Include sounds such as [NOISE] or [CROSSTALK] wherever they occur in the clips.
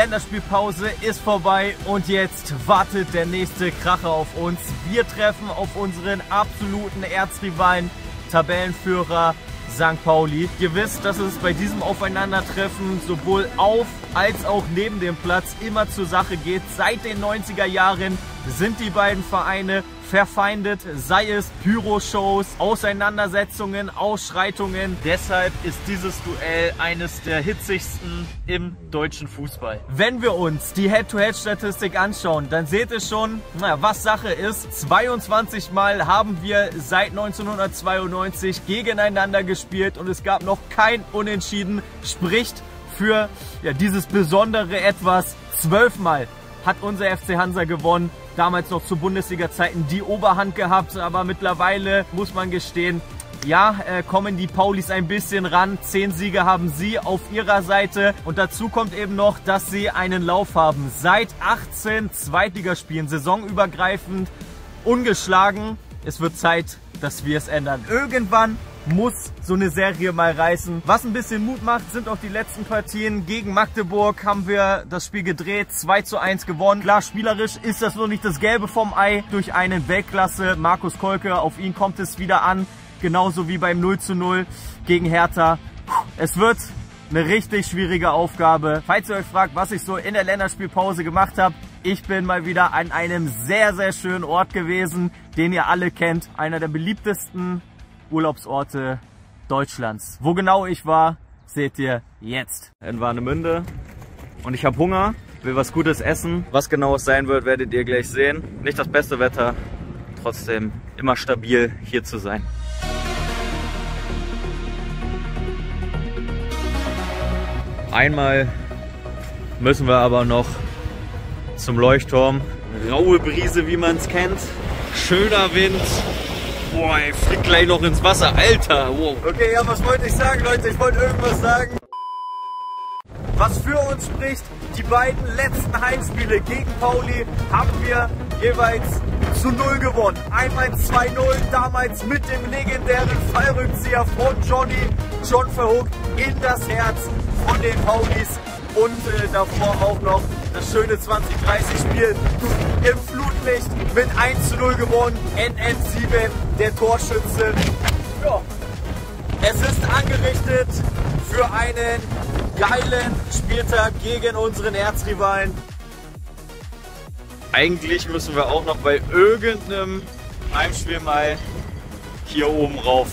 Länderspielpause ist vorbei und jetzt wartet der nächste Kracher auf uns. Wir treffen auf unseren absoluten Erzrivalen, Tabellenführer St. Pauli. Ihr wisst, dass es bei diesem Aufeinandertreffen sowohl auf als auch neben dem Platz immer zur Sache geht. Seit den 90er Jahren sind die beiden Vereine verfeindet, sei es Pyro-Shows, Auseinandersetzungen, Ausschreitungen. Deshalb ist dieses Duell eines der hitzigsten im deutschen Fußball. Wenn wir uns die Head-to-Head-Statistik anschauen, dann seht ihr schon, na, was Sache ist. 22 Mal haben wir seit 1992 gegeneinander gespielt und es gab noch kein Unentschieden. Spricht für ja, dieses besondere Etwas. Zwölfmal hat unser FC Hansa gewonnen damals noch zu Bundesliga-Zeiten die Oberhand gehabt, aber mittlerweile muss man gestehen, ja, äh, kommen die Paulis ein bisschen ran. Zehn Siege haben sie auf ihrer Seite. Und dazu kommt eben noch, dass sie einen Lauf haben. Seit 18 Zweitligaspielen, saisonübergreifend, ungeschlagen. Es wird Zeit, dass wir es ändern. Irgendwann muss so eine Serie mal reißen. Was ein bisschen Mut macht, sind auch die letzten Partien. Gegen Magdeburg haben wir das Spiel gedreht, 2 zu 1 gewonnen. Klar, spielerisch ist das noch nicht das Gelbe vom Ei durch einen Weltklasse Markus Kolke. Auf ihn kommt es wieder an, genauso wie beim 0 zu 0 gegen Hertha. Es wird eine richtig schwierige Aufgabe. Falls ihr euch fragt, was ich so in der Länderspielpause gemacht habe, ich bin mal wieder an einem sehr, sehr schönen Ort gewesen, den ihr alle kennt. Einer der beliebtesten Urlaubsorte Deutschlands. Wo genau ich war, seht ihr jetzt. In Warnemünde und ich habe Hunger, will was Gutes essen. Was genau es sein wird, werdet ihr gleich sehen. Nicht das beste Wetter, trotzdem immer stabil hier zu sein. Einmal müssen wir aber noch zum Leuchtturm. Raue Brise, wie man es kennt. Schöner Wind, Boah, ey, fliegt gleich noch ins Wasser. Alter, wow. Okay, ja, was wollte ich sagen, Leute? Ich wollte irgendwas sagen. Was für uns spricht, die beiden letzten Heimspiele gegen Pauli haben wir jeweils zu Null gewonnen. Einmal 2-0, damals mit dem legendären Fallrückzieher von Johnny, John Verhook, in das Herz von den Paulis und äh, davor auch noch das schöne 2030-Spiel im Flutlicht mit 1 zu 0 gewonnen. NN7, der Torschütze. Ja. Es ist angerichtet für einen geilen Spieltag gegen unseren Erzrivalen. Eigentlich müssen wir auch noch bei irgendeinem Heimspiel mal hier oben rauf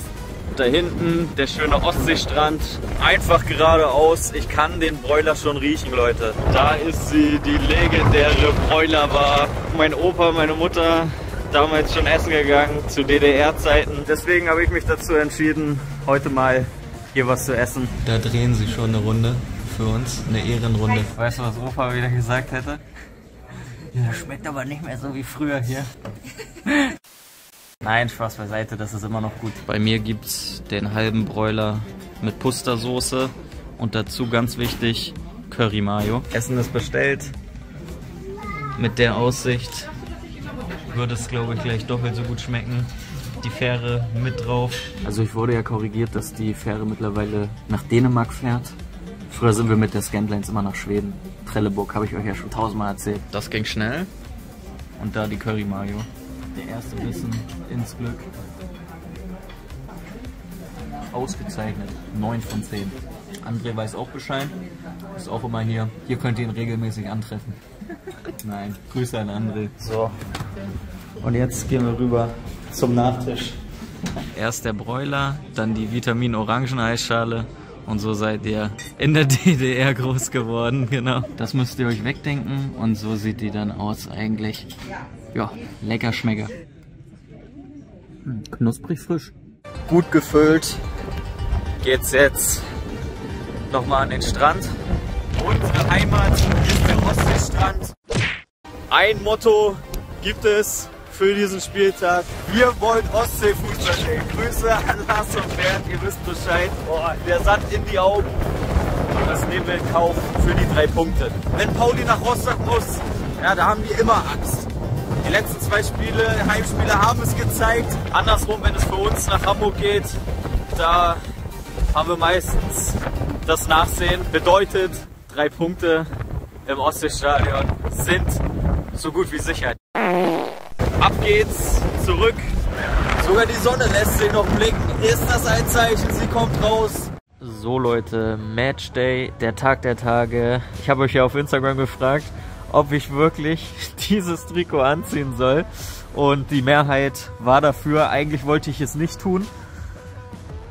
da hinten der schöne Ostseestrand. Einfach geradeaus. Ich kann den Bräuler schon riechen, Leute. Da ist sie, die legendäre Bräulerbar. Mein Opa, meine Mutter damals schon essen gegangen zu DDR-Zeiten. Deswegen habe ich mich dazu entschieden, heute mal hier was zu essen. Da drehen sie schon eine Runde für uns, eine Ehrenrunde. Weißt du, was Opa wieder gesagt hätte? Ja, schmeckt aber nicht mehr so wie früher hier. [LAUGHS] Nein, Spaß beiseite, das ist immer noch gut. Bei mir gibt es den halben Bräuler mit Pustersoße und dazu ganz wichtig Curry Mayo. Essen ist bestellt. Mit der Aussicht würde es, glaube ich, gleich doppelt so gut schmecken. Die Fähre mit drauf. Also ich wurde ja korrigiert, dass die Fähre mittlerweile nach Dänemark fährt. Früher sind wir mit der Scanlines immer nach Schweden. Trelleburg habe ich euch ja schon tausendmal erzählt. Das ging schnell. Und da die Curry Mayo der erste Bissen ins Glück. Ausgezeichnet. 9 von 10. André weiß auch Bescheid. Ist auch immer hier. Hier könnt ihr ihn regelmäßig antreffen. [LAUGHS] Nein, Grüße an André. So. Und jetzt gehen wir rüber zum Nachtisch. Erst der Bräuler, dann die Vitamin-Orangen-Eisschale und so seid ihr in der [LAUGHS] DDR groß geworden, genau. Das müsst ihr euch wegdenken und so sieht die dann aus eigentlich. Ja, lecker Schmecker. Hm, knusprig frisch. Gut gefüllt. Geht's jetzt nochmal an den Strand. Unsere Heimat ist der Ostseestrand. Ein Motto gibt es für diesen Spieltag. Wir wollen Ostseefußball sehen. Grüße an Lars und Bernd, ihr wisst Bescheid. Boah, der Sand in die Augen. Das nehmen wir in Kauf für die drei Punkte. Wenn Pauli nach Rostock muss, ja, da haben wir immer Angst. Die letzten zwei Spiele, Heimspiele haben es gezeigt. Andersrum, wenn es für uns nach Hamburg geht, da haben wir meistens das Nachsehen. Bedeutet drei Punkte im Ostseestadion sind so gut wie sicher. Ab geht's zurück. Sogar die Sonne lässt sich noch blicken. Ist das ein Zeichen? Sie kommt raus. So Leute, Matchday, der Tag der Tage. Ich habe euch ja auf Instagram gefragt, ob ich wirklich [LAUGHS] dieses Trikot anziehen soll. Und die Mehrheit war dafür. Eigentlich wollte ich es nicht tun.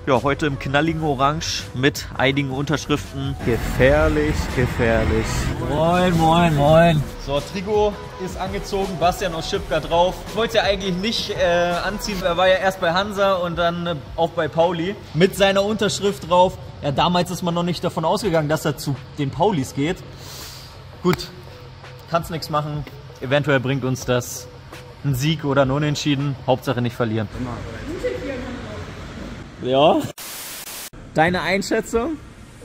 Ja, heute im knalligen Orange mit einigen Unterschriften. Gefährlich, gefährlich. Moin, moin, moin. So, Trigo ist angezogen, Bastian aus Schipka drauf. Ich wollte ja eigentlich nicht äh, anziehen. Er war ja erst bei Hansa und dann äh, auch bei Pauli. Mit seiner Unterschrift drauf. Ja, damals ist man noch nicht davon ausgegangen, dass er zu den Paulis geht. Gut, kann's nichts machen. Eventuell bringt uns das ein Sieg oder ein Unentschieden. Hauptsache nicht verlieren. Ja. Deine Einschätzung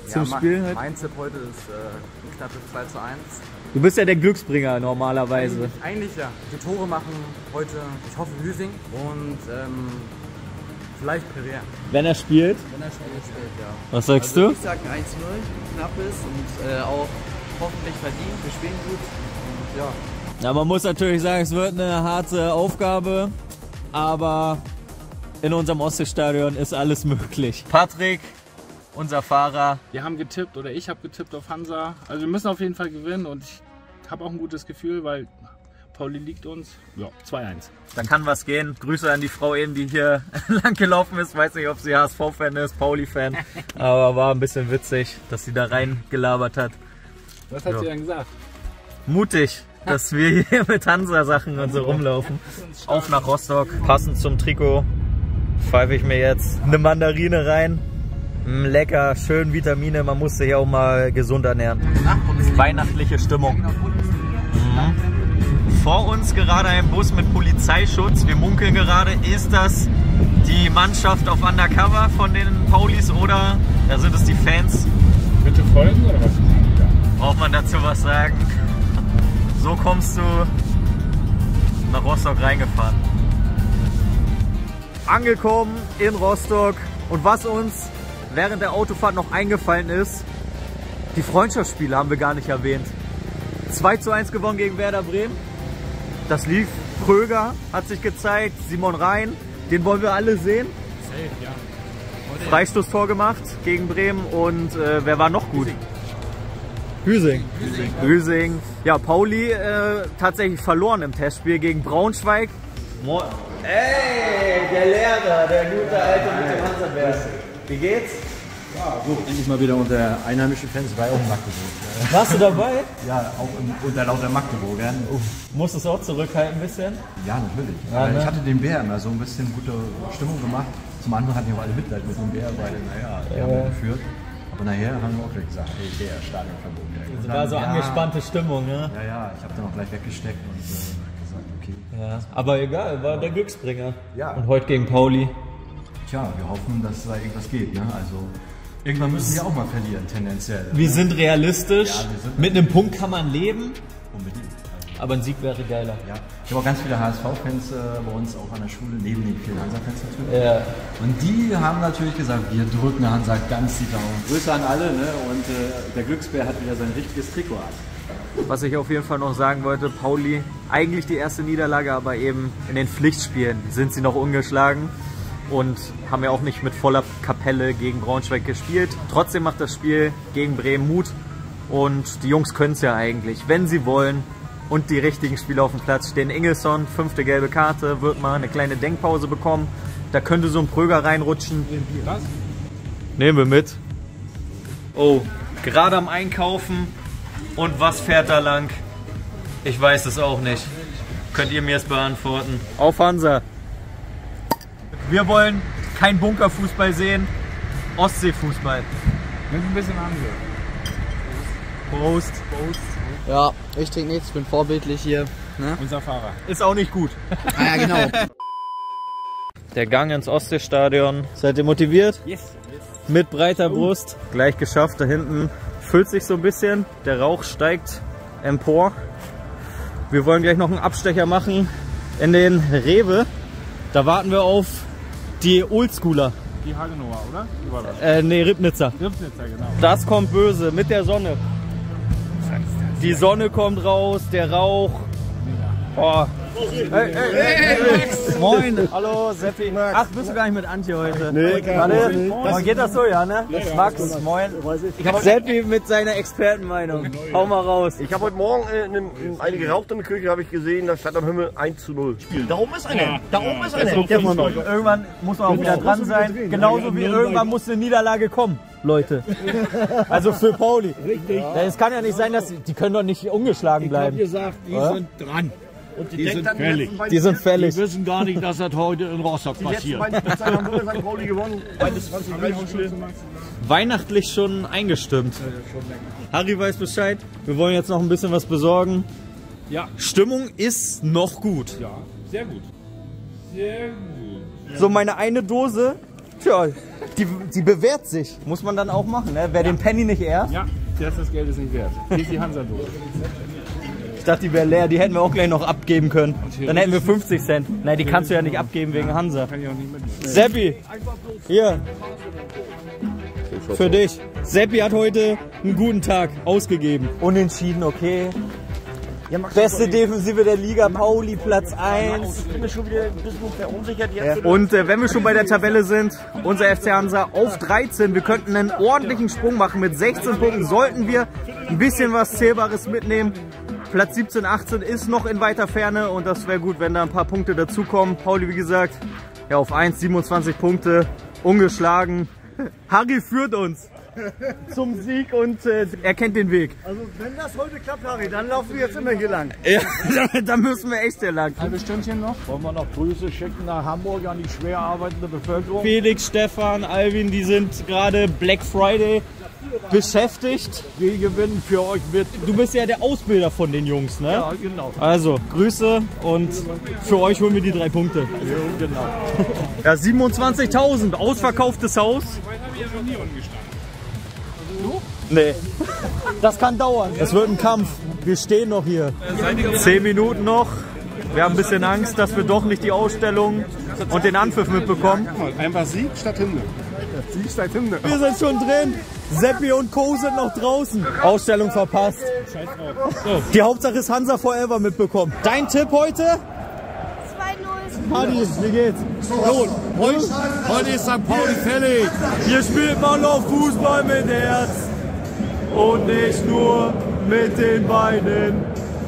zum ja, Spiel? Mein, mein Tipp heute ist äh, ein knappes 2 zu 1. Du bist ja der Glücksbringer normalerweise. Eigentlich, eigentlich ja. Die Tore machen heute, ich hoffe, Hüsing und ähm, vielleicht Pereira. Wenn er spielt, Wenn er spielt, ja. was sagst also du? Ich sag 1-0, knappes und äh, auch hoffentlich verdient. Wir spielen gut ja. Ja, man muss natürlich sagen, es wird eine harte Aufgabe, aber in unserem Ostseestadion ist alles möglich. Patrick, unser Fahrer, Wir haben getippt oder ich habe getippt auf Hansa. Also wir müssen auf jeden Fall gewinnen und ich habe auch ein gutes Gefühl, weil Pauli liegt uns. Ja, 2-1. dann kann was gehen. Grüße an die Frau eben, die hier [LAUGHS] lang gelaufen ist. Weiß nicht, ob sie HSV-Fan ist, Pauli-Fan, [LAUGHS] aber war ein bisschen witzig, dass sie da reingelabert hat. Was hat Ja. sie denn gesagt? Mutig, dass wir hier mit Hansa-Sachen und so rumlaufen. Auf nach Rostock, passend zum Trikot, pfeife ich mir jetzt eine Mandarine rein. Mm, lecker, schön Vitamine, man muss sich auch mal gesund ernähren. Weihnachtliche Stimmung. Mhm. Vor uns gerade ein Bus mit Polizeischutz. Wir munkeln gerade, ist das die Mannschaft auf Undercover von den Paulis oder da sind es die Fans? Bitte folgen oder was? Braucht man dazu was sagen? So kommst du nach Rostock reingefahren. Angekommen in Rostock und was uns während der Autofahrt noch eingefallen ist, die Freundschaftsspiele haben wir gar nicht erwähnt. 2 zu 1 gewonnen gegen Werder Bremen. Das lief. Kröger hat sich gezeigt, Simon Rhein, den wollen wir alle sehen. Safe, ja. Freistoßtor gemacht gegen Bremen und äh, wer war noch gut? Hüsing. Hüsing. Hüsing. Ja, Pauli äh, tatsächlich verloren im Testspiel gegen Braunschweig. Mo Ey, der Lehrer, der gute alte mit dem Hansaberg. Wie geht's? So, endlich mal wieder unter einheimischen Fans, war ja auch in Magdeburg. Warst du dabei? Ja, auch im, unter lauter Magdeburgern. Musstest du auch zurückhalten ein bisschen? Ja, natürlich. Ja, Aber ne? Ich hatte den Bär immer so ein bisschen gute Stimmung gemacht. Zum anderen hatten ja auch alle Mitleid mit dem Bär, weil, naja, die haben ja geführt. Aber nachher haben wir auch gleich gesagt, hey, Bär, Stadionverbot. Das war so ja, angespannte Stimmung, ne? Ja, ja, ich habe dann auch gleich weggesteckt und äh, gesagt, okay. Ja. Aber egal, war der Glücksbringer. Ja. Und heute gegen Pauli. Tja, wir hoffen, dass da irgendwas geht. Ne? Also, irgendwann müssen wir auch mal verlieren, tendenziell. Wir sind realistisch. Ja, wir sind- Mit einem Punkt kann man leben, Unbedingt. Aber ein Sieg wäre geiler. ja. Ich habe auch ganz viele HSV-Fans äh, bei uns auch an der Schule, neben den vielen Hansa-Fans natürlich. Ja. Und die haben natürlich gesagt, wir drücken Hansa ganz die Daumen. Grüße an alle ne? und äh, der Glücksbär hat wieder sein richtiges Trikot an. Was ich auf jeden Fall noch sagen wollte, Pauli, eigentlich die erste Niederlage, aber eben in den Pflichtspielen sind sie noch ungeschlagen und haben ja auch nicht mit voller Kapelle gegen Braunschweig gespielt. Trotzdem macht das Spiel gegen Bremen Mut und die Jungs können es ja eigentlich, wenn sie wollen und die richtigen Spieler auf dem Platz stehen. Ingelsson, fünfte gelbe Karte, wird mal eine kleine Denkpause bekommen. Da könnte so ein Pröger reinrutschen. Was? Nehmen wir mit. Oh, gerade am Einkaufen. Und was fährt da lang? Ich weiß es auch nicht. Könnt ihr mir es beantworten? Auf Hansa. Wir wollen kein Bunkerfußball sehen, Ostseefußball. Nimm ein bisschen an. Prost. Ja, ich trinke nichts, bin vorbildlich hier. Ne? Unser Fahrer. Ist auch nicht gut. [LAUGHS] Ah ja, genau. Der Gang ins Ostseestadion. Seid ihr motiviert? Yes. Mit breiter Brust. Gleich geschafft. Da hinten füllt sich so ein bisschen. Der Rauch steigt empor. Wir wollen gleich noch einen Abstecher machen in den Rewe. Da warten wir auf die Oldschooler. Die Hagenower, oder? Wie war das? Äh, nee, Ribnitzer. Ripnitzer, genau. Das kommt böse mit der Sonne. Die Sonne kommt raus, der Rauch. Oh. Hey, hey, hey, hey, Moin. Hallo, Seppi. Ach, bist du gar nicht mit Antje heute? Nee, Warte, das geht das so, ja, ne? Max, moin. Seppi mit seiner Expertenmeinung. Hau mal raus. Ich habe heute Morgen äh, in, in, eine gerauchte Küche habe ich gesehen, da stand am Himmel 1 zu 0 Spiel. Da oben ist einer. Da oben ist einer. Muss noch. Irgendwann muss man auch wieder dran sein. Genauso wie irgendwann muss eine Niederlage kommen. Leute. Also für Pauli. Richtig. Es kann ja nicht sein, dass die können doch nicht ungeschlagen bleiben. Ich habe gesagt, die Ja? sind dran. Und die, Die sind dann, fällig. Die sind fällig. Die wissen gar nicht, dass das heute in Rostock Die passiert. haben St. Pauli gewonnen. Beide 20, 30 Spiele. Weihnachtlich schon eingestimmt. Harry weiß Bescheid. Wir wollen jetzt noch ein bisschen was besorgen. Ja. Stimmung ist noch gut. Ja, sehr gut. Sehr gut. So meine eine Dose, tja, die, die bewährt sich. Muss man dann auch machen, ne? Wer den Penny nicht ehrt. Ja, der ist das Geld ist nicht wert. Hier ist die Hansa-Dose. Ich dachte, die wäre leer, die hätten wir auch gleich noch abgeben können. Dann hätten wir 50 Cent. Nein, die kannst du ja nicht abgeben wegen Hansa. Kann ich auch nicht mitnehmen. Seppi, hier. Für dich. Seppi hat heute einen guten Tag ausgegeben. Unentschieden, okay. Beste Defensive der Liga, Pauli Platz 1. Ich bin mir schon wieder ein bisschen verunsichert jetzt. Und äh, wenn wir schon bei der Tabelle sind, unser FC Hansa auf 13. Wir könnten einen ordentlichen Sprung machen mit 16 Punkten. Sollten wir ein bisschen was Zählbares mitnehmen. Platz 17, 18 ist noch in weiter Ferne und das wäre gut, wenn da ein paar Punkte dazukommen. Pauli, wie gesagt, ja, auf 1, 27 Punkte, ungeschlagen. [LAUGHS] Harry führt uns zum Sieg und äh, er kennt den Weg. Also wenn das heute klappt, Harry, dann laufen wir jetzt immer hier lang. Ja, [LAUGHS] da, da müssen wir echt sehr lang. Halbe Stündchen noch. Wollen wir noch Grüße schicken nach Hamburg an die schwer arbeitende Bevölkerung? Felix, Stefan, Alvin, die sind gerade Black Friday beschäftigt. Wir gewinnen für euch mit. Du bist ja der Ausbilder von den Jungs, ne? Ja, genau. Also, Grüße und für euch holen wir die drei Punkte. Ja, genau. [LAUGHS] Ja, 27.000, ausverkauftes Haus. Nee. Das kann dauern. Es wird ein Kampf. Wir stehen noch hier. Zehn Minuten noch. Wir haben ein bisschen Angst, dass wir doch nicht die Ausstellung und den Anpfiff mitbekommen. Einfach Sieg statt Hymne. Sieg statt Hymne. Wir sind schon drin. Seppi und Co. sind noch draußen. Ausstellung verpasst. Die Hauptsache ist Hansa Forever mitbekommen. Dein Tipp heute? 2-0. Hadi, wie geht's? Heute, heute ist St. Pauli fällig. Hier spielt man noch Fußball mit Herz und nicht nur mit den Beinen.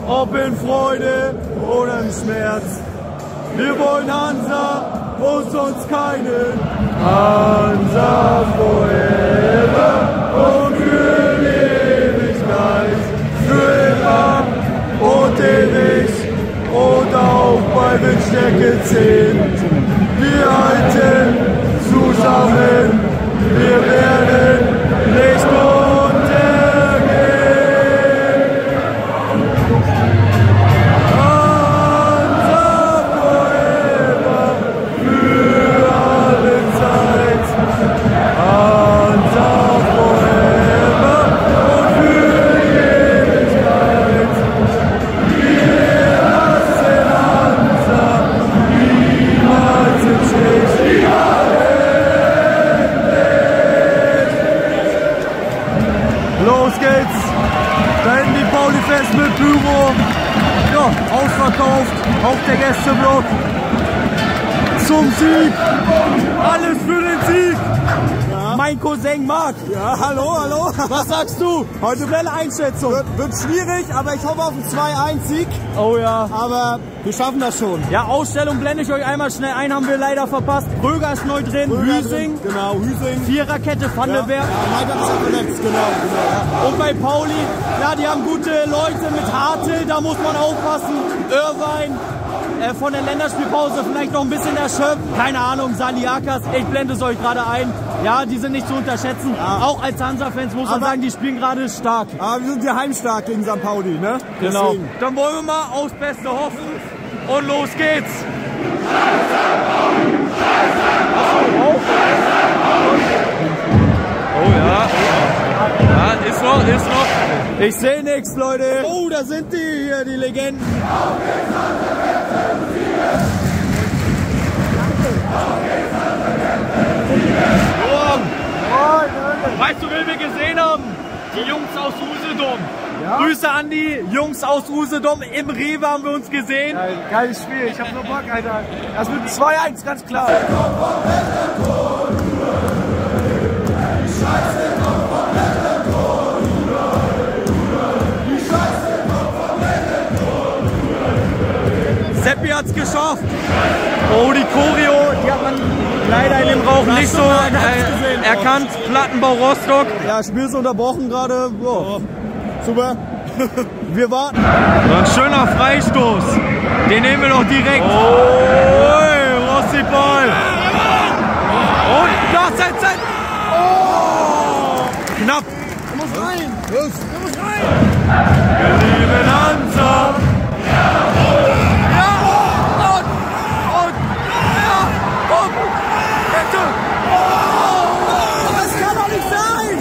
Ob in Freude oder im Schmerz. Wir wollen Hansa und sonst keinen. Hansa forever und für die Ewigkeit. Für immer und ewig und auch bei Windstärke 10. Wir halten zusammen, wir werden nicht untergehen. Der Gästeblock. Zum Sieg! Alles für den Sieg! Mein Cousin Marc. Ja, hallo, hallo. Was sagst du? Heute schnelle Einschätzung. Wird, wird schwierig, aber ich hoffe auf einen 2-1-Sieg. Oh ja. Aber wir schaffen das schon. Ja, Ausstellung blende ich euch einmal schnell ein, haben wir leider verpasst. Röger ist neu drin, Hüsing. Genau, Hüsing. Viererkette, Vandenberg. Ja, Mike ist ja verletzt, genau. genau ja. Und bei Pauli, ja, die haben gute Leute mit Hartel, da muss man aufpassen. Irvine, äh, von der Länderspielpause vielleicht noch ein bisschen erschöpft. Keine Ahnung, Saliakas, ich blende es euch gerade ein. Ja, die sind nicht zu unterschätzen. Auch als Hansa-Fans muss man sagen, die spielen gerade stark. Aber wir sind ja heimstark gegen St. Pauli, ne? Genau. Deswegen. Dann wollen wir mal aufs Beste hoffen. Und los geht's. Oh ja. Ja, ist noch, ist noch. Ich sehe nichts, Leute. Oh, da sind die hier, die Legenden. Jochen, weißt du, wen wir gesehen haben? Die Jungs aus Usedom. Grüße an die Jungs aus Usedom. Im Rewe haben wir uns gesehen. Geil, geiles Spiel, ich hab nur Bock, Alter. Das wird 2-1, ganz klar. Seppi hat's geschafft. Oh, die Choreo, die hat man leider in dem Rauch nicht so äh, erkannt. Plattenbau Rostock. Ja, Spiel ist unterbrochen gerade. Ja. Super. [LAUGHS] Wir warten. So ein schöner Freistoß. Den nehmen wir doch direkt. Oh, Rossi Ball. Und Nachseitzeit. Oh, knapp. Du musst rein. Du musst rein. Wir lieben Hansa. Ja, und, und, ja, und, bitte. Das kann doch nicht sein.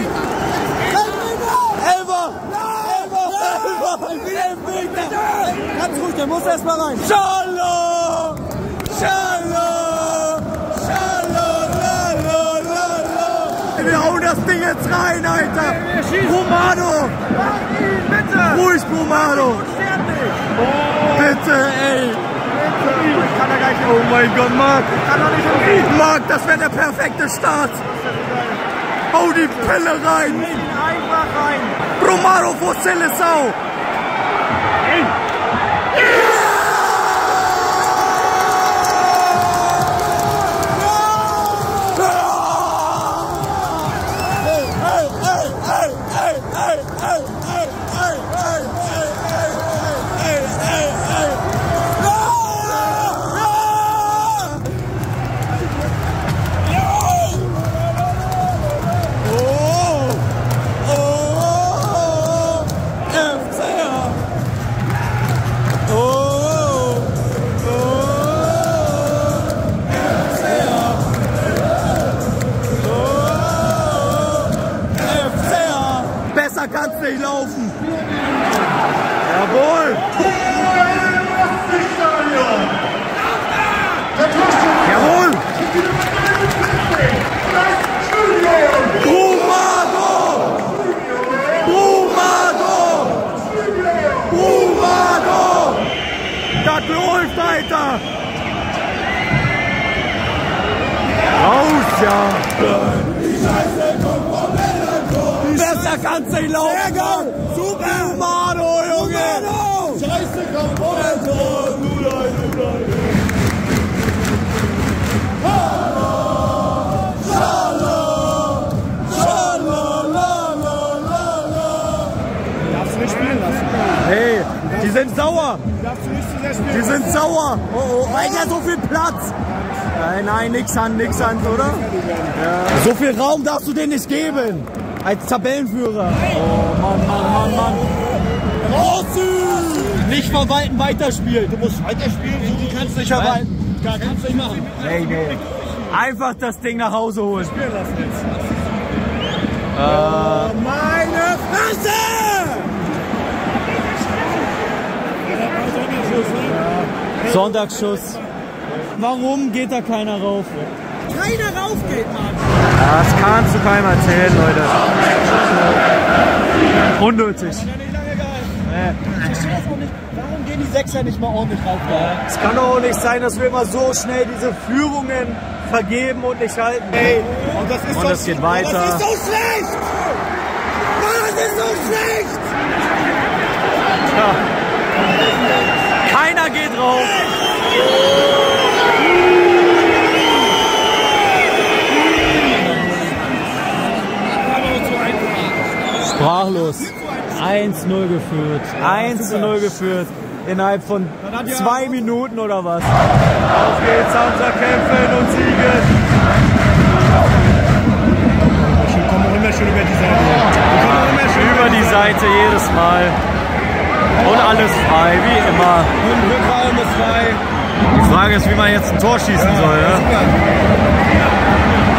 Elfer. Elfer. Elfer. Ganz ruhig, der muss erst mal rein. Shalom. Shalom. Shalom. Lalo, lalo. Wir hauen das Ding jetzt rein, Alter. Brumado. Bitte. Ruhig, Brumado. Bitte, ey. Kann er gleich Oh mein Gott, Marc. Kann doch nicht umgehen. Marc, das wäre der perfekte Start. Hau die Pille rein. Einfach rein. Brumado vor Seleção. Die sind sauer. Oh, oh, weil ja so viel Platz. Nein, nein, nix an, nix an, oder? Ja. So viel Raum darfst du denen nicht geben. Als Tabellenführer. Oh, Mann, Mann, Mann, Mann. Rossi! Nicht verwalten, weiterspielen. Du musst weiterspielen, du kannst nicht verwalten. Kannst du nicht machen. Nee, nee. Einfach das Ding nach Hause holen. spielen lassen jetzt. Meine Fresse! Sonntagsschuss. Warum geht da keiner rauf? Keiner rauf geht, Mann. Das kannst du keinem erzählen, Leute. Unnötig. Ich verstehe das auch nicht. Warum gehen die Sechser nicht mal ordentlich rauf? Es kann doch auch nicht sein, dass wir immer so schnell diese Führungen vergeben und nicht halten. Ey, und das ist Und es geht weiter. Das ist so schlecht! Das ist so schlecht! Keiner geht rauf. Sprachlos. 1-0 geführt. 1 zu 0 geführt. Innerhalb von zwei Minuten oder was? Auf geht's, Hamza kämpfen und siegen. Wir kommen immer schön über die Seite. Wir kommen immer schön Über die Seite jedes Mal. Und alles frei, wie immer. Und Rückraum ist frei. Die Frage ist, wie man jetzt ein Tor schießen soll. Ja?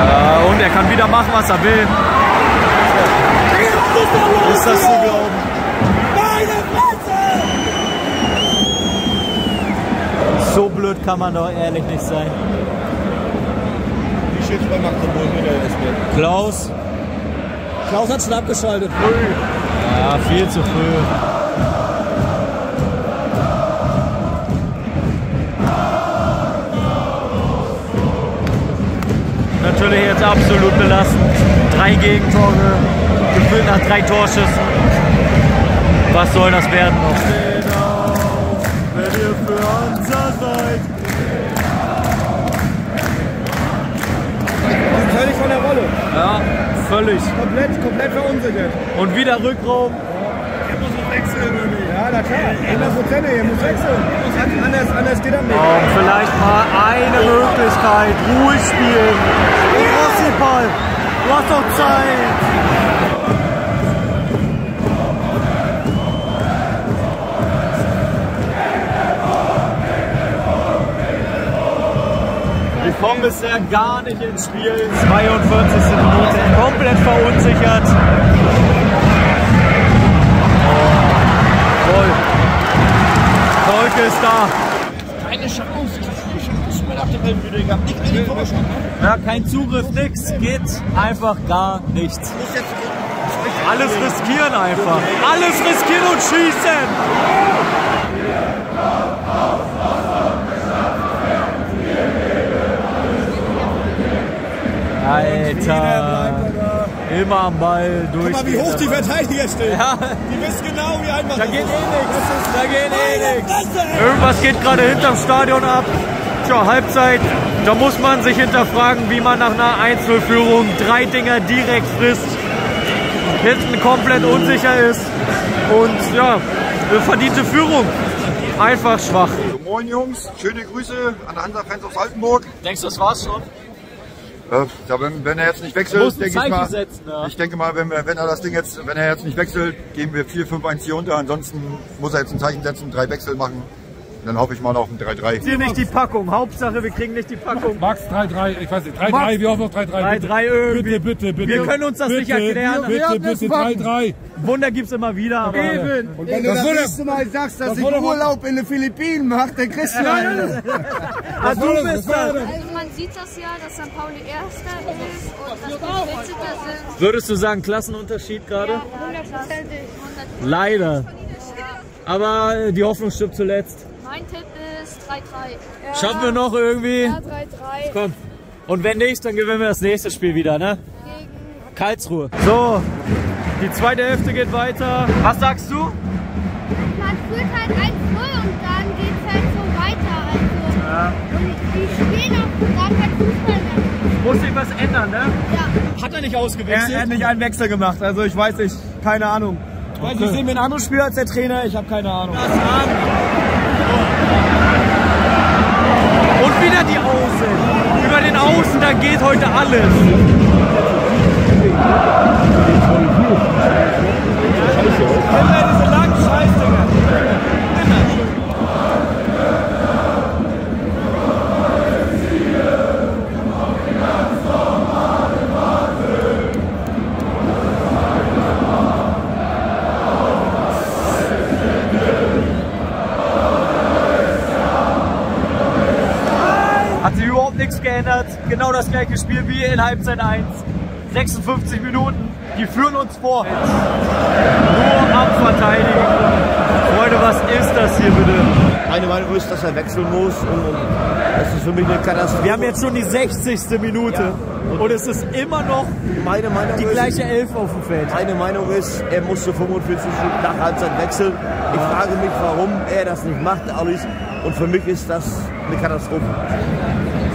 Äh, und er kann wieder machen, was er will. Ist das zu glauben? So blöd kann man doch ehrlich nicht sein. Wie steht's bei Magdeburg wieder? Klaus. Klaus hat schon abgeschaltet. Ja, viel zu früh. Natürlich jetzt absolut belastend. Drei Gegentore, gefühlt nach drei Torschüssen. Was soll das werden noch? Wenn ihr für Hansa seid. Völlig von der Rolle. Ja, völlig. Komplett, komplett verunsichert. Und wieder Rückraum. Ja, na klar. 100 Prozent, ihr muss wechseln. Anders, anders geht das nicht. Und vielleicht mal eine Möglichkeit. Ruhig spielen. Rossipal, du hast doch Zeit. Ich komme bisher gar nicht ins Spiel. 42. Minute. Komplett verunsichert. Voll. Volke ist da. Keine Chance. Ich hab schon mal nach der Weltbühne gehabt. Nicht eine Torschance. Ja, kein Zugriff, nix. Geht einfach gar nichts. Alles riskieren einfach. Alles riskieren und schießen. Alter. Immer am Ball durch. Guck mal, wie hoch die Verteidiger stehen. Ja, Die wissen genau, wie einfach da das geht eh ist. nichts. Da geht eh nichts. Irgendwas geht gerade hinterm Stadion ab. Tja, Halbzeit. Da muss man sich hinterfragen, wie man nach einer Einzelführung drei Dinger direkt frisst, hinten komplett unsicher ist und ja, eine verdiente Führung. Einfach schwach. Moin Jungs, schöne Grüße an Hansa-Fans aus Altenburg. Denkst du, das war's schon? Ja, wenn, wenn er jetzt nicht wechselt, denke ich mal, setzen, ja. ich denke mal, wenn, wenn er das Ding jetzt, wenn er jetzt nicht wechselt, gehen wir 4-5-1 hier unter. Ansonsten muss er jetzt ein Zeichen setzen, drei Wechsel machen. Dann hoffe ich mal auf ein 3-3. Hier nicht die Packung. Hauptsache, wir kriegen nicht die Packung. Max 3-3, ich weiß nicht, 3-3, Max. wir hoffen auf 3-3. 3-3 irgendwie. Bitte, bitte, bitte. Wir können uns das bitte, nicht erklären. Bitte, bitte, 3-3. Wunder gibt's immer wieder, aber Eben. Und wenn du das nächste Mal sagst, dass ich Urlaub in den Philippinen mache, dann kriegst du einen. ah, du bist da. Also man sieht das ja, dass St. Pauli Erster ist und dass wir 14. sind. Würdest du sagen, Klassenunterschied gerade? Ja, hundertprozentig. Leider. Aber die Hoffnung stirbt zuletzt. Mein Tipp ist 3-3. Schaffen wir noch irgendwie? Ja, 3-3 Komm. Und wenn nicht, dann gewinnen wir das nächste Spiel wieder, ne? gegen Karlsruhe. So, die zweite Hälfte geht weiter. Was sagst du? Man führt halt 1-0 und dann geht es halt so weiter. Also, Und die spielen auch gar kein Fußball mehr. Muss sich was ändern, ne? Ja. Hat er nicht Er, ausgewechselt? er hat nicht einen Wechsel gemacht, also ich weiß nicht, keine Ahnung. Ich weiß nicht, sehen wir ein anderes Spiel als der Trainer? Ich habe keine Ahnung. Und wieder die Außen. Über den Außen, da geht heute alles. Immer geändert. Genau das gleiche Spiel wie in Halbzeit 1. 56 Minuten. Die führen uns vor. Nur abverteidigen. Freunde, was ist das hier bitte? Meine Meinung ist, dass er wechseln muss. Und, und das ist für mich eine Katastrophe. Wir haben jetzt schon die 60. Minute. Und es ist immer noch meine Meinung die ist, gleiche Elf auf dem Feld. Meine Meinung ist, er musste 45 Minuten nach Halbzeit wechseln. Ich frage mich, warum er das nicht macht, Alice. Und für mich ist das eine Katastrophe.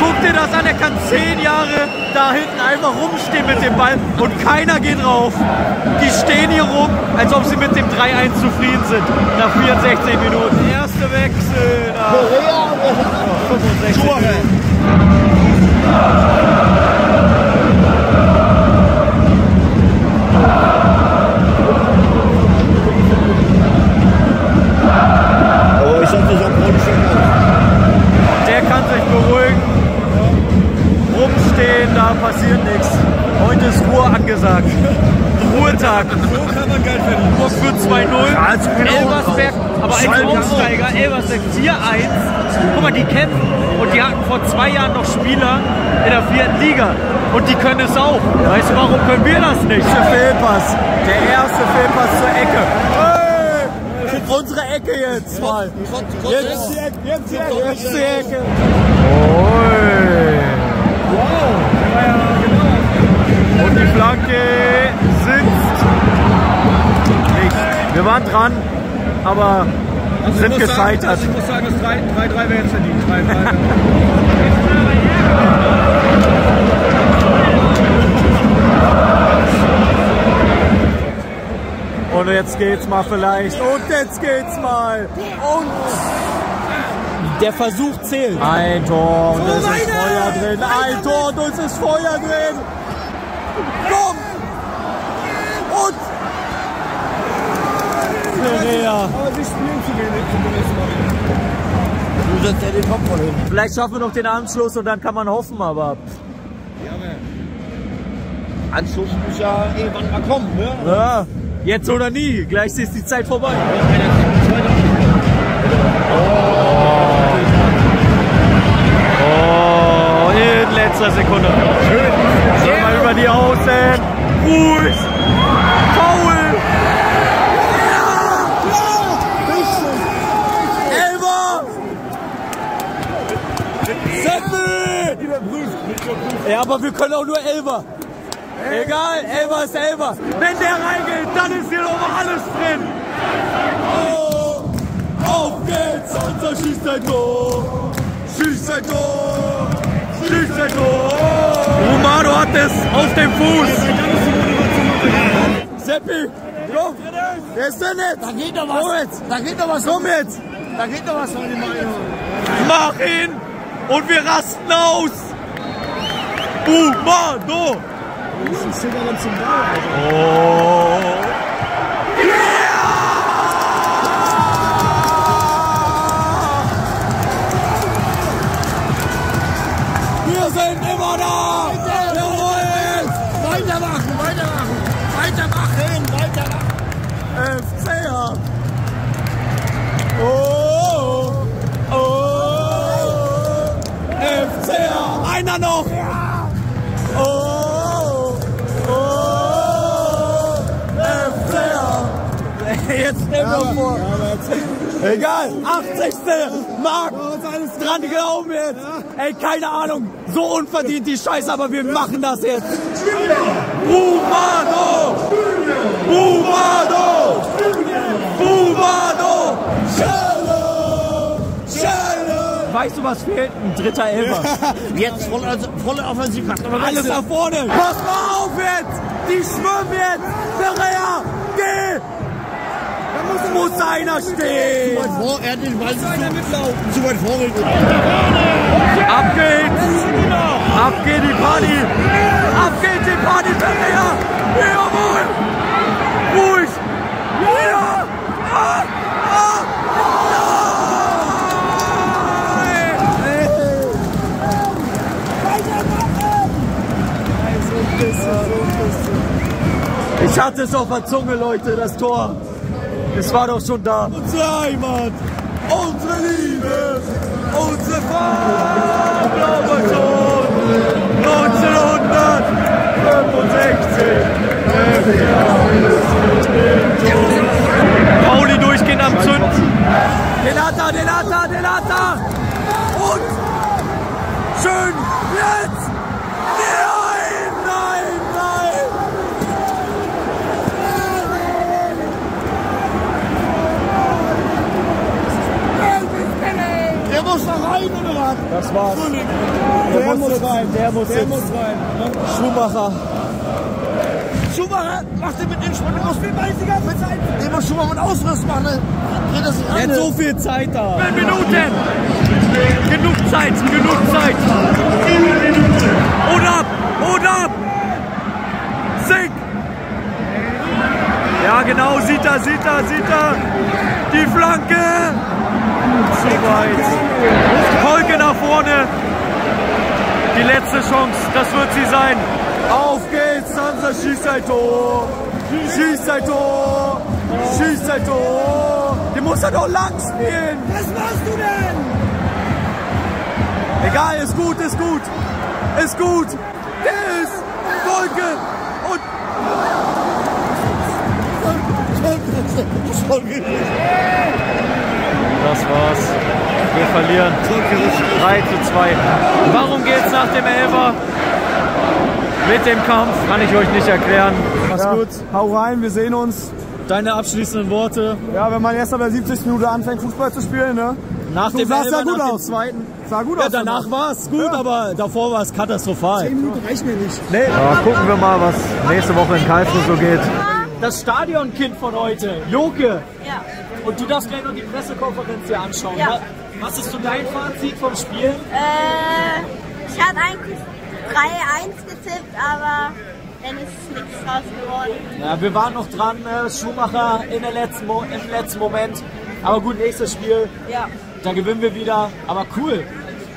Guck dir das an, er kann 10 Jahre da hinten einfach rumstehen mit dem Ball und keiner geht rauf. Die stehen hier rum, als ob sie mit dem 3-1 zufrieden sind. Nach 64 Minuten. Erste Wechsel. Nach 65 Minuten. Ist Ruhe angesagt. Ruhetag. So kann man Geld verdienen. Burg führt 2-0. Elversberg, aber als Aufsteiger, Elversberg 4-1. Guck mal, die kämpfen. Und die hatten vor zwei Jahren noch Spieler in der vierten Liga. Und die können es auch. Weißt du, warum können wir das nicht? Der Fehlpass. Der erste Fehlpass zur Ecke. Hey! Unsere Ecke jetzt mal. Jetzt die Ecke. Jetzt die Ecke. Jetzt die Ecke. Oi. Und die Flanke sitzt nicht. Wir waren dran, aber sind gescheitert. also ich muss sagen, das 3-3 wäre jetzt verdient. 3-3 Und jetzt geht's mal vielleicht. Und jetzt geht's mal. Und der Versuch zählt. Ein Tor und es ist Feuer drin. Ein Tor und es ist Feuer drin. Komm! Und Perea. Aber sie spielen zu wenig zumindest mal. Du setzt ja den Kopf voll hin. Vielleicht schaffen wir noch den Anschluss und dann kann man hoffen, aber Anschluss muss ja irgendwann mal kommen, ne? ja, jetzt oder nie. Gleich ist die Zeit vorbei. Oh, in letzter Sekunde. Schön. Schön mal über die Außen. Ruhig. Foul. Elber. Seppi. Ja, aber wir können auch nur Elber. Egal, Elber ist Elber. Wenn der reingeht, dann ist hier noch alles drin. Oh, auf geht's, unser schießt ein Tor. Schießt ein Tor. Schießt ein Tor. Romano hat es auf dem Fuß. Seppi, komm. Wer ist denn jetzt? Da geht doch Komm was. jetzt. Da geht doch was. Komm jetzt. Da geht doch was von. Mach ihn. Und wir rasten aus. Romano. Ich sehe dann zum Ball. Oh. Wir sind immer da! Jawohl! Weitermachen, weitermachen. Weitermachen, weitermachen. FCA! Oh! Oh! FCA! Einer noch! Vor! Egal, 80. Mark, dran glauben jetzt. Ey, keine Ahnung, so unverdient die Scheiße, aber wir machen das jetzt. Bumado! Bumado! Bumado! Weißt du, was fehlt? Ein dritter Elfer. [LAUGHS] Jetzt voll, also, volle Offensivkraft. Aber Alles nach vorne. Pass mal auf jetzt! Die schwimmen jetzt! Perea, geh! Muss, muss einer stehen! vor, er hat den Ball zu, zu weit vorgelegt. Ab geht's! Ab geht die Party! Ab geht die Party, Perea! Jawohl! Ruhig! Ja! Ah! Ah! Ich hatte es auf der Zunge, Leute, das Tor. Es war doch schon da. Unsere Heimat, unsere Liebe, unsere Farbe, Das war's. Der, muss rein, der muss Der jetzt. muss rein. Schumacher. Schumacher macht den mit dem der muss viel Ball die ganze Zeit. Der muss Schumacher mit Ausriss machen. ne? Dreht er sich an. Jetzt ne? so viel Zeit da. Minuten. Genug Zeit, genug Zeit. Und ab, und ab. Sing. Ja, genau, sieht er, sieht er, sieht er. Die Flanke. Zu weit. Kolke nach vorne. Die letzte Chance, das wird sie sein. Auf geht's, Hansa schießt ein Tor. Schießt ein Tor. Schießt ein Tor. Den muss er doch lang spielen. Was machst du denn? Egal, ist gut, ist gut. Ist gut. Der ist Wolke. Und. Das war's. Wir verlieren. 3 zu 2. Warum geht's nach dem Elfer? Mit dem Kampf kann ich euch nicht erklären. Mach's ja. gut. Hau rein, wir sehen uns. Deine abschließenden Worte? Ja, wenn man erst ab der 70. Minute anfängt, Fußball zu spielen, ne? Nach so dem sah Elfer, ja gut nach aus. dem zweiten? Sah gut ja, aus. danach war es gut, ja. aber davor war es katastrophal. 10 Minuten reichen mir nicht. Nee. Ja, gucken wir mal, was nächste Woche in Karlsruhe so geht. Das Stadionkind von heute, Joke. Ja. Und du darfst gleich noch die Pressekonferenz hier anschauen. Ja. Was ist so dein Fazit vom Spiel? Äh, ich hatte eigentlich 3-1 getippt, aber dann ist nichts draus geworden. Ja, wir waren noch dran, äh, Schumacher in der letzten Mo im letzten Moment. Aber gut, nächstes Spiel. Ja. Da gewinnen wir wieder. Aber cool.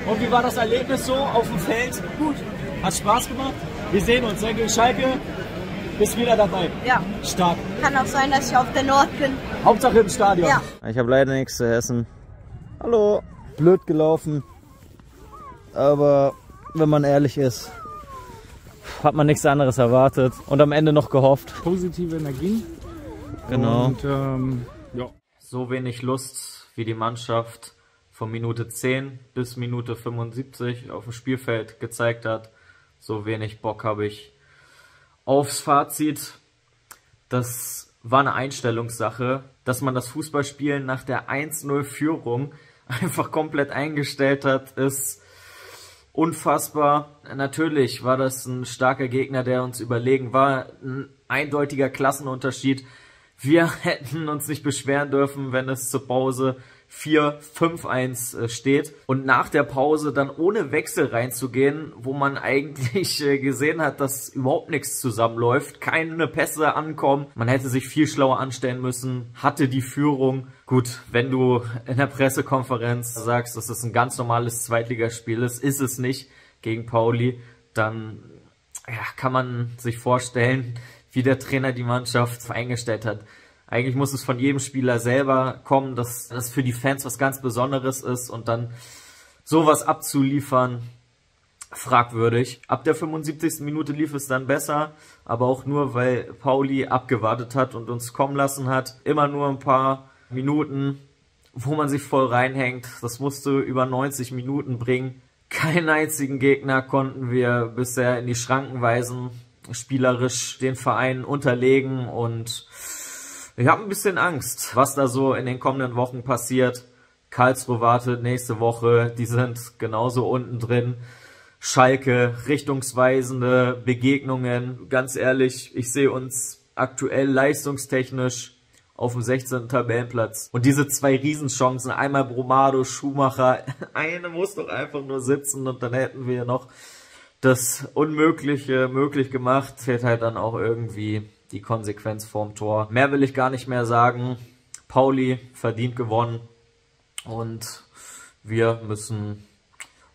Und wie war das Erlebnis so auf dem Feld? Gut. Hat Spaß gemacht? Wir sehen uns ne? gegen Schalke. Bist wieder dabei. Ja. Stark. Kann auch sein, dass ich auf der Nord bin. Hauptsache im Stadion. Ja. Ich habe leider nichts zu essen. Hallo. Blöd gelaufen. Aber wenn man ehrlich ist, hat man nichts anderes erwartet und am Ende noch gehofft. Positive Energien. Genau. Und ähm, ja. So wenig Lust wie die Mannschaft von Minute 10 bis Minute 75 auf dem Spielfeld gezeigt hat. So wenig Bock habe ich aufs Fazit. Das war eine Einstellungssache, dass man das Fußballspielen nach der 1-0 Führung [LAUGHS] einfach komplett eingestellt hat, ist unfassbar. Natürlich war das ein starker Gegner, der uns überlegen war. Ein eindeutiger Klassenunterschied. Wir [LAUGHS] hätten uns nicht beschweren dürfen, wenn es zur Pause 4-5-1 steht und nach der Pause dann ohne Wechsel reinzugehen, wo man eigentlich gesehen hat, dass überhaupt nichts zusammenläuft, keine Pässe ankommen, man hätte sich viel schlauer anstellen müssen, hatte die Führung. Gut, wenn du in der Pressekonferenz sagst, dass es ein ganz normales Zweitligaspiel ist, ist es nicht gegen Pauli, dann ja, kann man sich vorstellen, wie der Trainer die Mannschaft eingestellt hat. Eigentlich muss es von jedem Spieler selber kommen, dass das für die Fans was ganz Besonderes ist und dann sowas abzuliefern, fragwürdig. Ab der 75. Minute lief es dann besser, aber auch nur, weil Pauli abgewartet hat und uns kommen lassen hat. Immer nur ein paar Minuten, wo man sich voll reinhängt. Das musste über 90 Minuten bringen. Keinen einzigen Gegner konnten wir bisher in die Schranken weisen, spielerisch den Verein unterlegen und ich habe ein bisschen Angst, was da so in den kommenden Wochen passiert. Karlsruhe wartet nächste Woche, die sind genauso unten drin. Schalke, richtungsweisende Begegnungen. Ganz ehrlich, ich sehe uns aktuell leistungstechnisch auf dem 16. Tabellenplatz. Und diese zwei Riesenchancen, einmal Bromado, Schumacher, [LAUGHS] eine muss doch einfach nur sitzen und dann hätten wir noch das Unmögliche möglich gemacht. Fehlt halt dann auch irgendwie die Konsequenz vorm Tor. Mehr will ich gar nicht mehr sagen. Pauli verdient gewonnen und wir müssen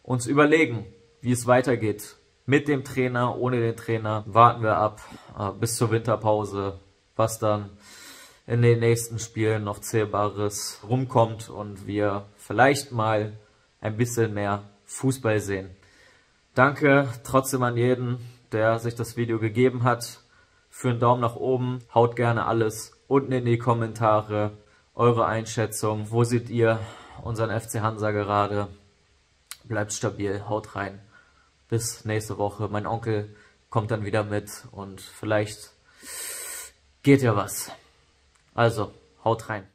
uns überlegen, wie es weitergeht. Mit dem Trainer, ohne den Trainer. Warten wir ab äh, bis zur Winterpause, was dann in den nächsten Spielen noch Zählbares rumkommt und wir vielleicht mal ein bisschen mehr Fußball sehen. Danke trotzdem an jeden, der sich das Video gegeben hat für einen Daumen nach oben. Haut gerne alles unten in die Kommentare. Eure Einschätzung. Wo seht ihr unseren FC Hansa gerade? Bleibt stabil, haut rein. Bis nächste Woche. Mein Onkel kommt dann wieder mit und vielleicht geht ja was. Also, haut rein.